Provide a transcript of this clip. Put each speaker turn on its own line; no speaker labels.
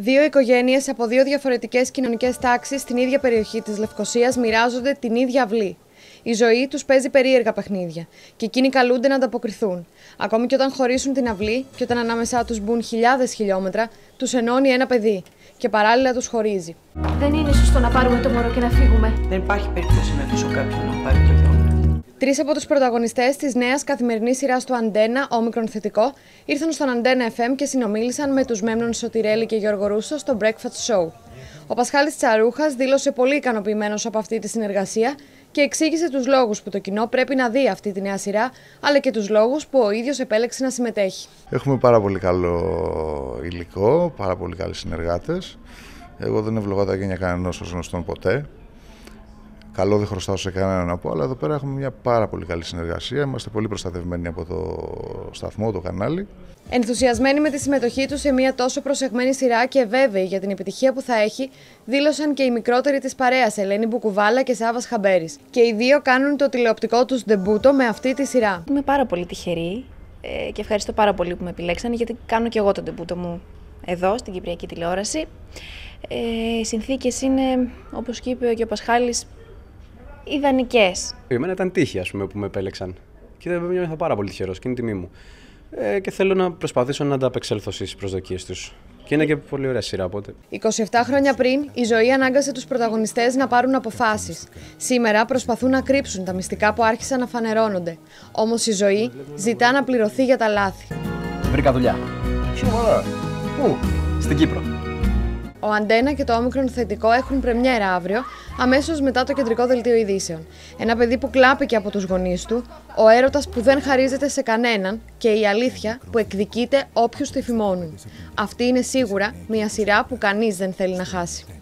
Δύο οικογένειες από δύο διαφορετικές κοινωνικές τάξεις στην ίδια περιοχή της Λευκοσίας μοιράζονται την ίδια αυλή. Η ζωή τους παίζει περίεργα παιχνίδια και εκείνοι καλούνται να ανταποκριθούν. Ακόμη και όταν χωρίσουν την αυλή και όταν ανάμεσά τους μπουν χιλιάδες χιλιόμετρα, τους ενώνει ένα παιδί και παράλληλα τους χωρίζει.
Δεν είναι σωστό να πάρουμε το μωρό και να φύγουμε.
Δεν υπάρχει περίπτωση να αφήσω κάποιον να πάρει το γιο μου.
Τρεις από τους πρωταγωνιστές της νέας καθημερινής σειράς του Αντένα, όμικρον θετικό, ήρθαν στον Αντένα FM και συνομίλησαν με τους Μέμνων Σωτηρέλη και Γιώργο Ρούσο στο Breakfast Show. Ο Πασχάλης Τσαρούχας δήλωσε πολύ ικανοποιημένος από αυτή τη συνεργασία και εξήγησε τους λόγους που το κοινό πρέπει να δει αυτή τη νέα σειρά, αλλά και τους λόγους που ο ίδιος επέλεξε να συμμετέχει.
Έχουμε πάρα πολύ καλό υλικό, πάρα πολύ καλοί συνεργάτες. Εγώ δεν ευλογώ τα γένια κανένας ως γνωστόν ποτέ. Καλό δεν χρωστάω σε κανέναν να πω, αλλά εδώ πέρα έχουμε μια πάρα πολύ καλή συνεργασία. Είμαστε πολύ προστατευμένοι από το σταθμό, το κανάλι.
Ενθουσιασμένοι με τη συμμετοχή τους σε μια τόσο προσεγμένη σειρά και βέβαιοι για την επιτυχία που θα έχει, δήλωσαν και οι μικρότεροι της παρέας Ελένη Μπουκουβάλα και Σάβας Χαμπέρης. Και οι δύο κάνουν το τηλεοπτικό τους ντεμπούτο με αυτή τη σειρά.
Είμαι πάρα πολύ τυχερή ε, και ευχαριστώ πάρα πολύ που με επιλέξανε γιατί κάνω και εγώ το ντεμπούτο μου εδώ στην Κυπριακή τηλεόραση. Ε, οι συνθήκες είναι, όπως είπε και ο Πασχάλης, ιδανικές.
Εμένα ήταν τύχη, ας πούμε, που με επέλεξαν. Και νιώθω πάρα πολύ τυχερός και είναι τιμή μου. Ε, και θέλω να προσπαθήσω να ανταπεξέλθω στις προσδοκίες τους. Και είναι και πολύ ωραία σειρά οπότε.
27 χρόνια πριν, η ζωή ανάγκασε τους πρωταγωνιστές να πάρουν αποφάσεις. Σήμερα προσπαθούν να κρύψουν τα μυστικά που άρχισαν να φανερώνονται. Όμως η ζωή ζητά να πληρωθεί για τα λάθη.
Βρήκα δουλειά. Πού; Στην Κύπρο.
Ο Αντένα και το όμικρον θετικό έχουν πρεμιέρα αύριο, αμέσως μετά το κεντρικό δελτίο ειδήσεων. Ένα παιδί που κλάπηκε από τους γονείς του, ο έρωτας που δεν χαρίζεται σε κανέναν και η αλήθεια που εκδικείται όποιους τη φημώνουν. Αυτή είναι σίγουρα μια σειρά που κανείς δεν θέλει να χάσει.